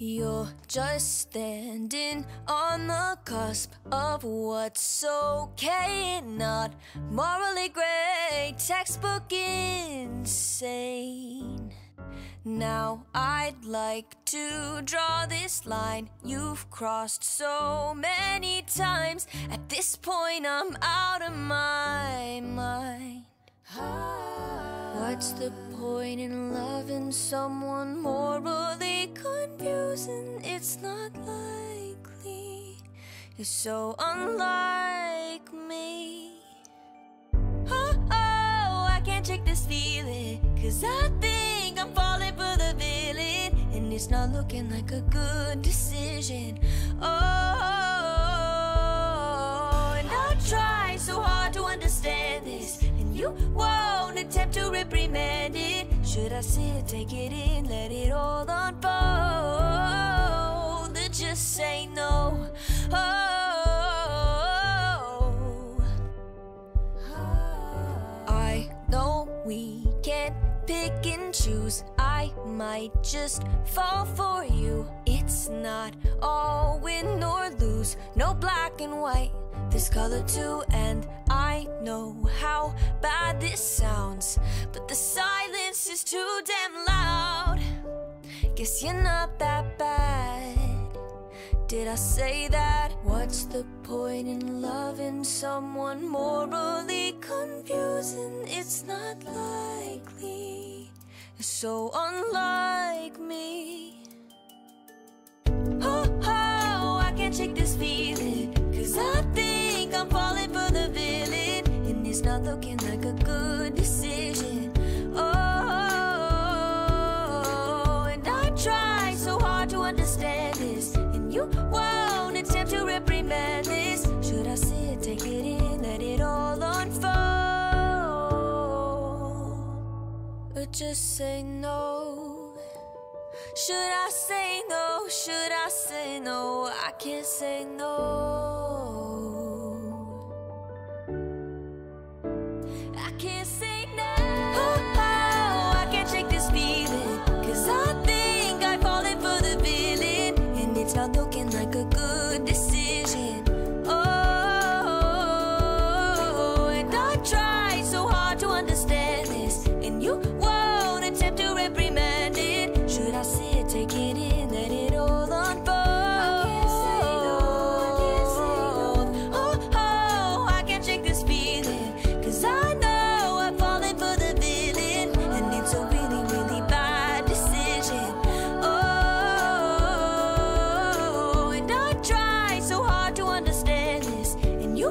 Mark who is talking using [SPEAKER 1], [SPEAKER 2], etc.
[SPEAKER 1] You're just standing on the cusp of what's okay not morally gray, textbook insane. Now I'd like to draw this line you've crossed so many times. At this point, I'm out of my mind. What's the point in loving someone morally confusing? It's not likely. It's so unlike me. Oh, oh, I can't shake this feeling. Cause I think I'm falling for the villain. And it's not looking like a good decision. Oh, and I try so hard to understand this. And you won't attempt to reprimand it. Should I sit, take it in, let it all unfold? Or just say no. Oh. I know we can't pick and choose. I might just fall for you. It's not all win or lose, no black and white. This color too, and I know how bad this sounds, but the silence is too damn loud. Guess you're not that bad. Did I say that? What's the point in loving someone morally confusing? It's not likely, so unlike me. Oh, oh, I can't shake this feeling, cause I think I'm falling for the villain, and it's not looking like a good decision. Unfold, or just say no? Should I say no? Should I say no? I can't say no. I can't say no. Oh, I can't shake this feeling. Cause I think falling for the villain. And it's not looking like a good decision. Let it all unfold? I can't. Oh, I can't shake this feeling. Cause I know I'm falling for the villain. And it's a really, really bad decision. Oh, and I try so hard to understand this. And you